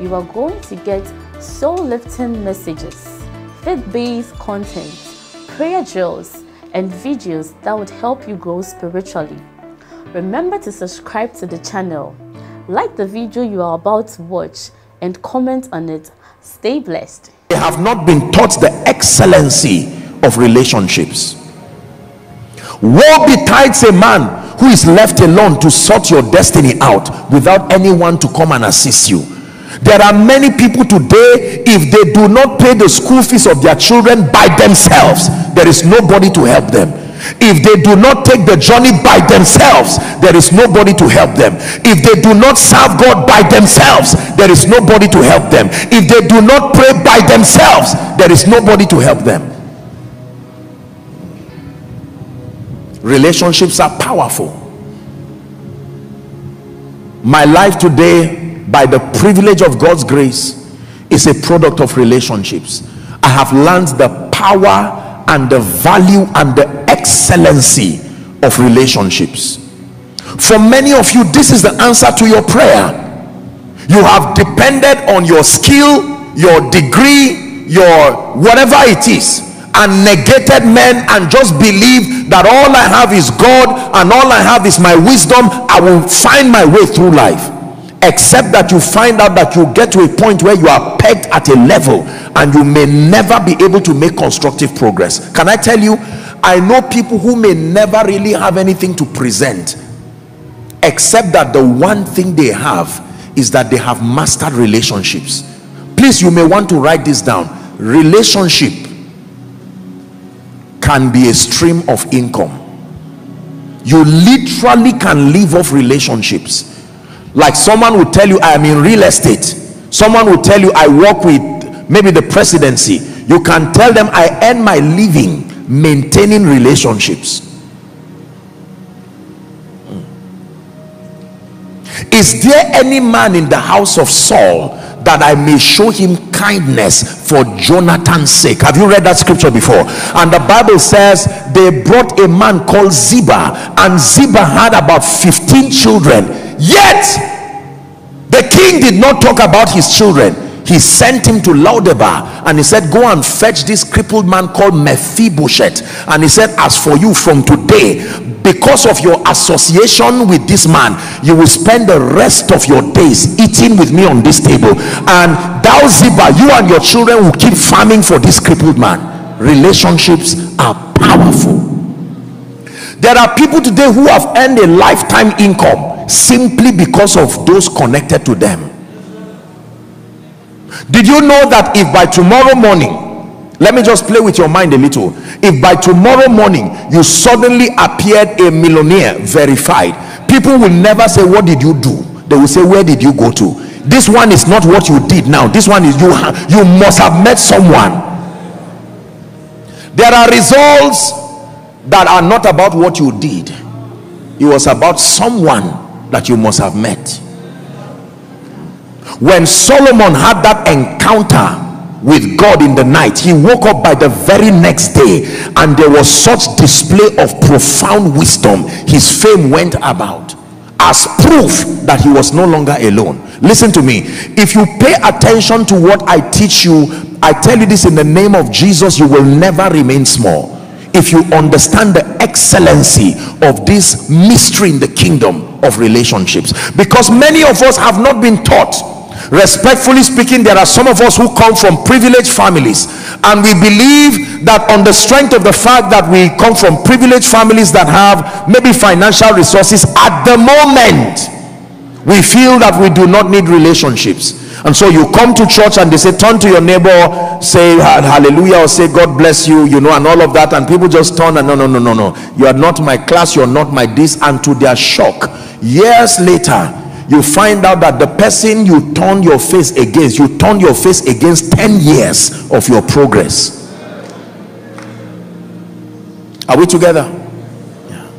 you are going to get soul-lifting messages, faith-based content, prayer drills, and videos that would help you grow spiritually. Remember to subscribe to the channel, like the video you are about to watch, and comment on it. Stay blessed. They have not been taught the excellency of relationships. Woe betides a man who is left alone to sort your destiny out without anyone to come and assist you there are many people today if they do not pay the school fees of their children by themselves there is nobody to help them. If they do not take the journey by themselves there is nobody to help them. If they do not serve god by themselves there is nobody to help them. If they do not pray by themselves there is nobody to help them. Relationships are powerful. My life today by the privilege of god's grace is a product of relationships. I have learned the power and the value and the excellency of relationships. For many of you this is the answer to your prayer. You have depended on your skill your degree your whatever it is and negated men and just believe that all I have is God and all I have is my wisdom, I will find my way through life. Except that you find out that you get to a point where you are pegged at a level and you may never be able to make constructive progress. Can I tell you? I know people who may never really have anything to present, except that the one thing they have is that they have mastered relationships. Please, you may want to write this down. Relationship can be a stream of income you literally can live off relationships like someone will tell you i am in real estate. Someone will tell you i work with maybe the presidency. You can tell them i earn my living maintaining relationships. Hmm. is there any man in the house of saul that I may show him kindness for Jonathan's sake. Have you read that scripture before? And the Bible says they brought a man called Ziba, and Ziba had about 15 children. Yet the king did not talk about his children. He sent him to Lodebar and he said, Go and fetch this crippled man called Mephibosheth. And he said, As for you from today, because of your association with this man you will spend the rest of your days eating with me on this table. And thou ziba you and your children will keep farming for this crippled man. Relationships are powerful. There are people today who have earned a lifetime income simply because of those connected to them did you know that if by tomorrow morning let me just play with your mind a little. If by tomorrow morning you suddenly appeared a millionaire verified people will never say what did you do? They will say where did you go to? This one is not what you did now. This one is you you must have met someone. There are results that are not about what you did. It was about someone that you must have met when solomon had that encounter with God in the night he woke up by the very next day and there was such display of profound wisdom. His fame went about as proof that he was no longer alone. Listen to me. If you pay attention to what I teach you I tell you this in the name of Jesus you will never remain small. If you understand the excellency of this mystery in the kingdom of relationships. Because many of us have not been taught respectfully speaking there are some of us who come from privileged families and we believe that on the strength of the fact that we come from privileged families that have maybe financial resources at the moment we feel that we do not need relationships. And so you come to church and they say turn to your neighbor say hallelujah or say god bless you you know and all of that and people just turn and no no no no no. You are not my class you're not my this and to their shock years later you find out that the person you turn your face against you turn your face against 10 years of your progress. Are we together? Yeah.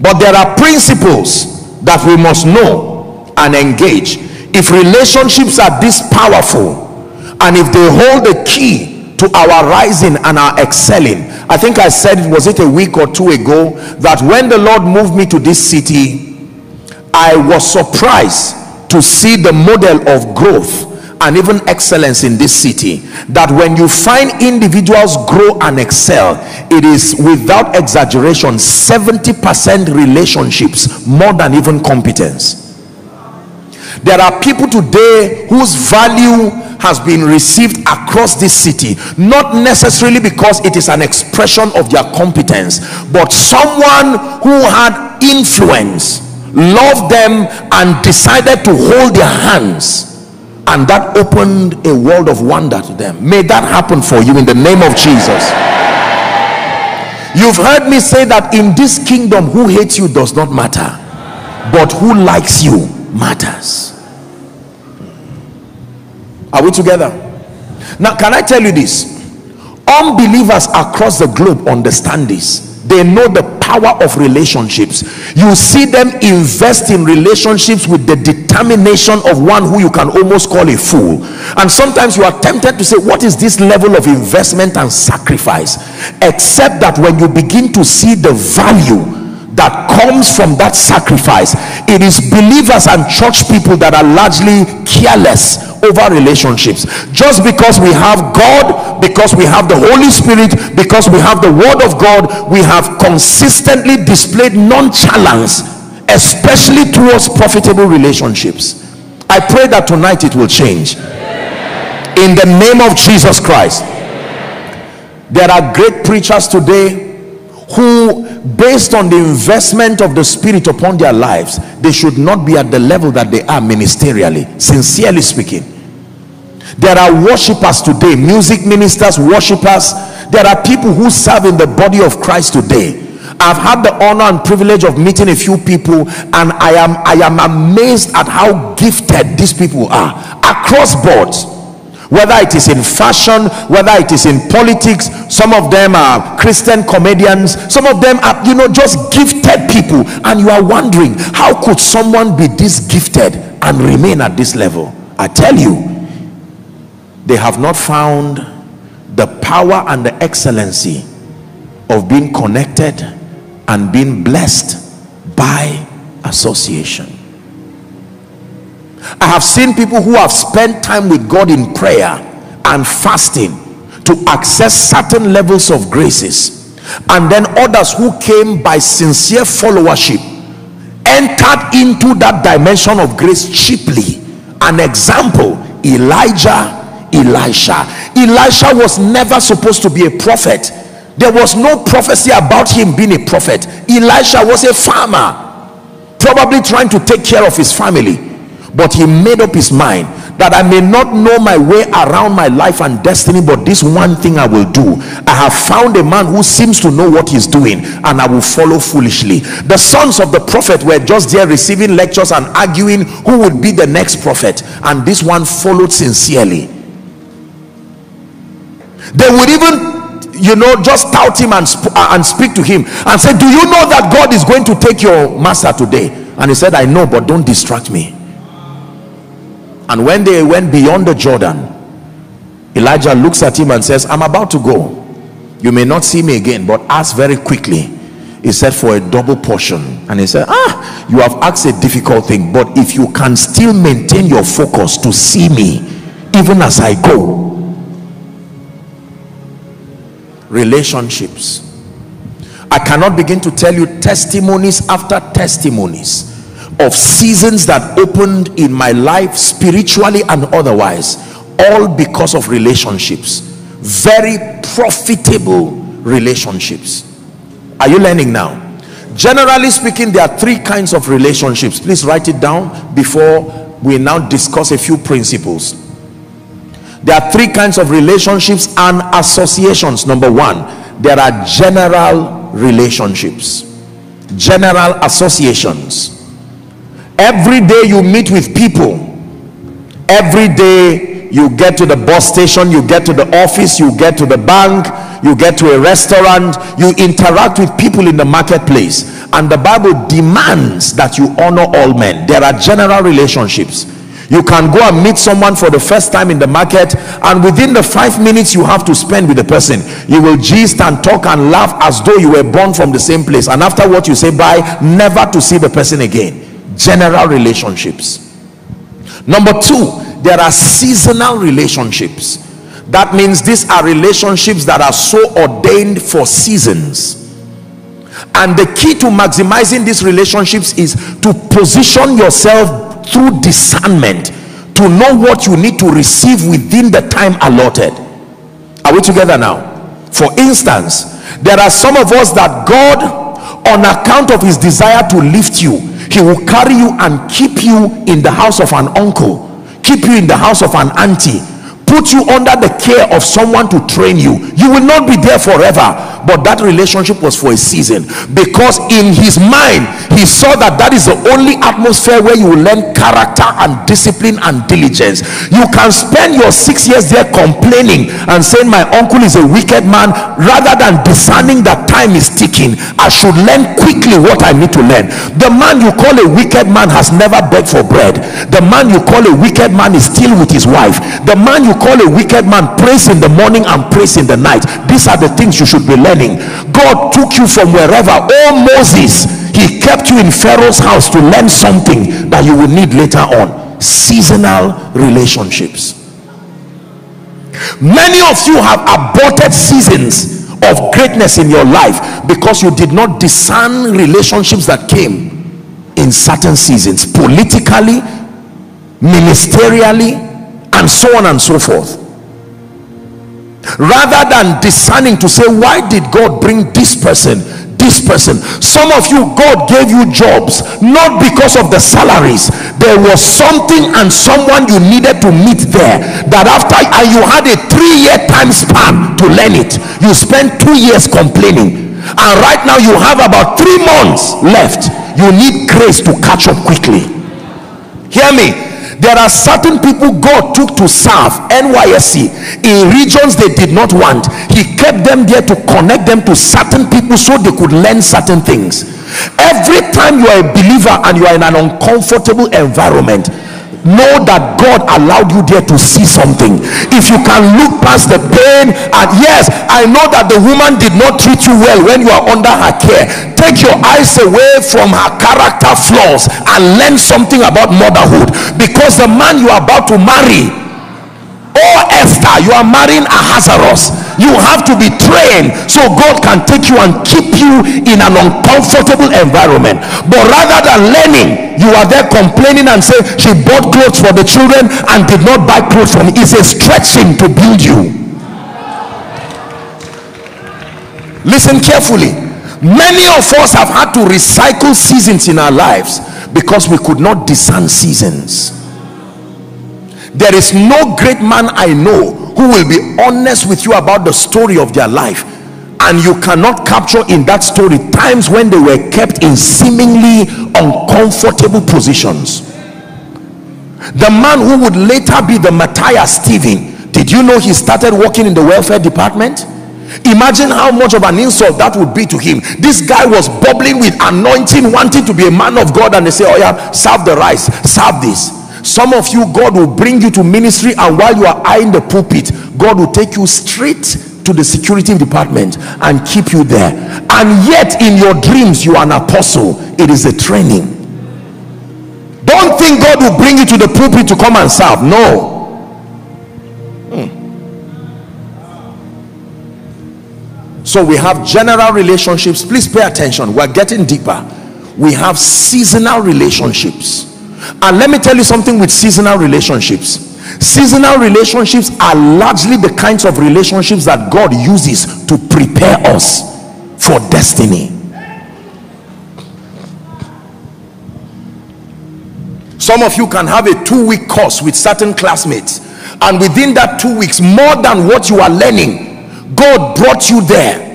but there are principles that we must know and engage. If relationships are this powerful and if they hold the key to our rising and our excelling. I think i said was it a week or two ago that when the lord moved me to this city i was surprised to see the model of growth and even excellence in this city. That when you find individuals grow and excel it is without exaggeration 70 percent relationships more than even competence. There are people today whose value has been received across this city not necessarily because it is an expression of their competence but someone who had influence loved them and decided to hold their hands and that opened a world of wonder to them. May that happen for you in the name of jesus. You've heard me say that in this kingdom who hates you does not matter but who likes you matters are we together? Now can i tell you this? Unbelievers across the globe understand this. They know the power of relationships. You see them invest in relationships with the determination of one who you can almost call a fool. And sometimes you are tempted to say what is this level of investment and sacrifice? Except that when you begin to see the value that comes from that sacrifice. It is believers and church people that are largely careless over relationships. Just because we have god because we have the holy spirit because we have the word of god we have consistently displayed nonchalance especially towards profitable relationships. I pray that tonight it will change. In the name of jesus christ. There are great preachers today who based on the investment of the spirit upon their lives they should not be at the level that they are ministerially sincerely speaking. There are worshippers today music ministers worshippers there are people who serve in the body of christ today. I've had the honor and privilege of meeting a few people and i am i am amazed at how gifted these people are. Across boards whether it is in fashion whether it is in politics some of them are christian comedians some of them are you know just gifted people. And you are wondering how could someone be this gifted and remain at this level? I tell you they have not found the power and the excellency of being connected and being blessed by association I have seen people who have spent time with God in prayer and fasting to access certain levels of graces. And then others who came by sincere followership entered into that dimension of grace cheaply. An example Elijah Elisha. Elisha was never supposed to be a prophet. There was no prophecy about him being a prophet. Elisha was a farmer probably trying to take care of his family but he made up his mind that I may not know my way around my life and destiny but this one thing I will do. I have found a man who seems to know what he's doing and I will follow foolishly. The sons of the prophet were just there receiving lectures and arguing who would be the next prophet and this one followed sincerely. They would even you know just tout him and, sp uh, and speak to him and say do you know that God is going to take your master today? And he said I know but don't distract me and when they went beyond the jordan elijah looks at him and says i'm about to go. You may not see me again. But ask very quickly he said for a double portion. And he said ah you have asked a difficult thing but if you can still maintain your focus to see me even as i go relationships. I cannot begin to tell you testimonies after testimonies of seasons that opened in my life spiritually and otherwise all because of relationships. Very profitable relationships. Are you learning now? Generally speaking there are three kinds of relationships. Please write it down before we now discuss a few principles. There are three kinds of relationships and associations. Number one there are general relationships. General associations every day you meet with people every day you get to the bus station you get to the office you get to the bank you get to a restaurant you interact with people in the marketplace. And the bible demands that you honor all men. There are general relationships. You can go and meet someone for the first time in the market and within the five minutes you have to spend with the person. You will gist and talk and laugh as though you were born from the same place. And after what you say bye never to see the person again general relationships. Number two there are seasonal relationships. That means these are relationships that are so ordained for seasons. And the key to maximizing these relationships is to position yourself through discernment to know what you need to receive within the time allotted. Are we together now? For instance there are some of us that god on account of his desire to lift you he will carry you and keep you in the house of an uncle keep you in the house of an auntie put you under the care of someone to train you. You will not be there forever but that relationship was for a season. Because in his mind he saw that that is the only atmosphere where you will learn character and discipline and diligence. You can spend your six years there complaining and saying my uncle is a wicked man rather than discerning that time is ticking. I should learn quickly what i need to learn. The man you call a wicked man has never begged for bread. The man you call a wicked man is still with his wife. The man you call a wicked man prays in the morning and prays in the night. These are the things you should be learning god took you from wherever. Oh moses he kept you in pharaoh's house to learn something that you will need later on. Seasonal relationships. Many of you have aborted seasons of greatness in your life because you did not discern relationships that came in certain seasons politically ministerially and so on and so forth rather than discerning to say why did god bring this person this person? Some of you god gave you jobs not because of the salaries. There was something and someone you needed to meet there that after and you had a three-year time span to learn it. You spent two years complaining. And right now you have about three months left. You need grace to catch up quickly. Hear me there are certain people God took to serve NYSC in regions they did not want. He kept them there to connect them to certain people so they could learn certain things. Every time you are a believer and you are in an uncomfortable environment, know that God allowed you there to see something. If you can look past the pain, and yes, I know that the woman did not treat you well when you are under her care. Take your eyes away from her character flaws and learn something about motherhood because the man you are about to marry oh esther you are marrying ahasuerus. You have to be trained so god can take you and keep you in an uncomfortable environment. But rather than learning you are there complaining and say she bought clothes for the children and did not buy clothes for me. It's a stretching to build you. Listen carefully. Many of us have had to recycle seasons in our lives because we could not discern seasons there is no great man I know who will be honest with you about the story of their life. And you cannot capture in that story times when they were kept in seemingly uncomfortable positions. The man who would later be the martyr Stephen did you know he started working in the welfare department? Imagine how much of an insult that would be to him. This guy was bubbling with anointing wanting to be a man of God and they say oh yeah serve the rice serve this some of you god will bring you to ministry and while you are eyeing the pulpit god will take you straight to the security department and keep you there. And yet in your dreams you are an apostle. It is a training. Don't think god will bring you to the pulpit to come and serve. No. Hmm. so we have general relationships. Please pay attention. We're getting deeper. We have seasonal relationships and let me tell you something with seasonal relationships. Seasonal relationships are largely the kinds of relationships that god uses to prepare us for destiny. Some of you can have a two-week course with certain classmates and within that two weeks more than what you are learning god brought you there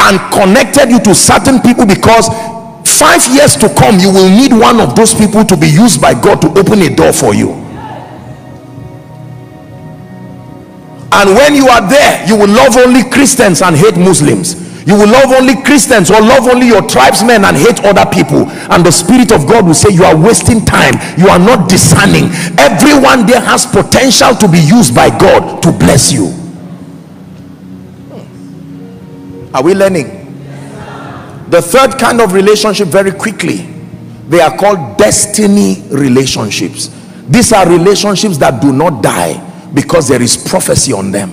and connected you to certain people because five years to come you will need one of those people to be used by god to open a door for you. And when you are there you will love only christians and hate muslims. You will love only christians or love only your tribesmen and hate other people. And the spirit of god will say you are wasting time. You are not discerning. Everyone there has potential to be used by god to bless you. Are we learning the third kind of relationship very quickly they are called destiny relationships. These are relationships that do not die because there is prophecy on them.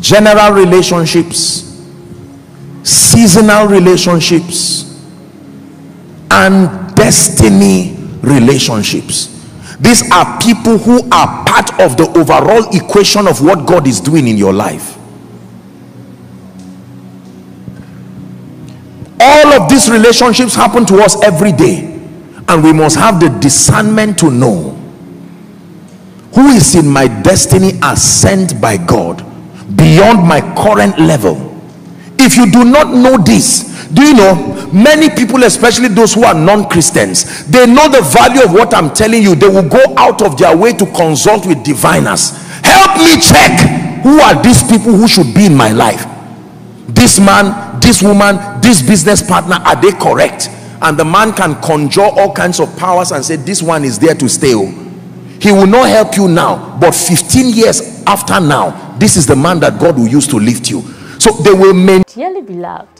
General relationships seasonal relationships and destiny relationships these are people who are part of the overall equation of what God is doing in your life. All of these relationships happen to us every day and we must have the discernment to know who is in my destiny as sent by God beyond my current level. If you do not know this do you know many people especially those who are non-christians they know the value of what i'm telling you. They will go out of their way to consult with diviners. Help me check who are these people who should be in my life. This man this woman this business partner are they correct? And the man can conjure all kinds of powers and say this one is there to stay oh. he will not help you now but 15 years after now this is the man that god will use to lift you. So they will maintain dearly beloved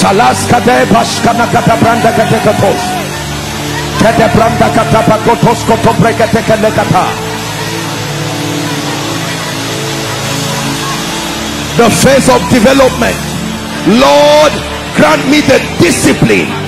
salas kate bashkana kata branda kate katos kate branda kata the phase of development. Lord grant me the discipline